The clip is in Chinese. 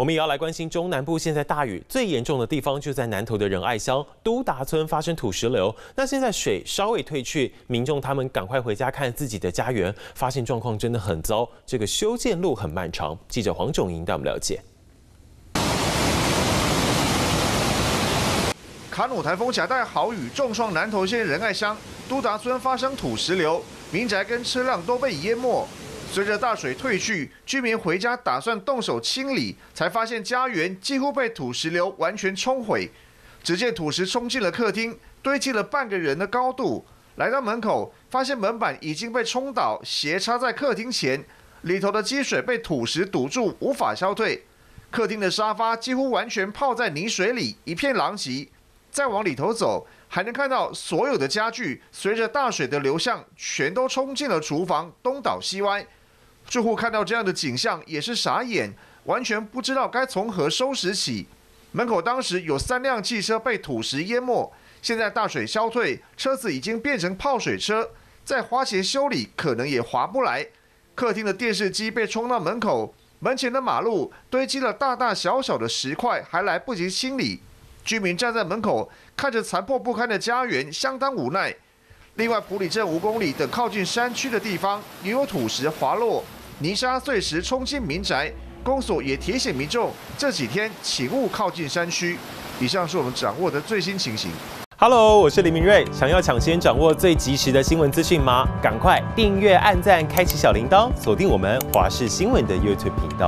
我们也要来关心中南部现在大雨最严重的地方就在南投的仁爱乡都达村发生土石流。那现在水稍微退去，民众他们赶快回家看自己的家园，发现状况真的很糟，这个修建路很漫长。记者黄种莹带我们了解。卡努台风夹带豪雨重创南投县仁爱乡都达村发生土石流，民宅跟车辆都被淹没。随着大水退去，居民回家打算动手清理，才发现家园几乎被土石流完全冲毁。只见土石冲进了客厅，堆积了半个人的高度。来到门口，发现门板已经被冲倒，斜插在客厅前，里头的积水被土石堵住，无法消退。客厅的沙发几乎完全泡在泥水里，一片狼藉。再往里头走，还能看到所有的家具随着大水的流向，全都冲进了厨房，东倒西歪。住户看到这样的景象也是傻眼，完全不知道该从何收拾起。门口当时有三辆汽车被土石淹没，现在大水消退，车子已经变成泡水车，再花钱修理可能也划不来。客厅的电视机被冲到门口，门前的马路堆积了大大小小的石块，还来不及清理。居民站在门口看着残破不堪的家园，相当无奈。另外，普里镇五公里等靠近山区的地方也有土石滑落。泥沙碎石冲进民宅，公所也提醒民众这几天请勿靠近山区。以上是我们掌握的最新情形。Hello，我是李明瑞。想要抢先掌握最及时的新闻资讯吗？赶快订阅、按赞、开启小铃铛，锁定我们华视新闻的 YouTube 频道。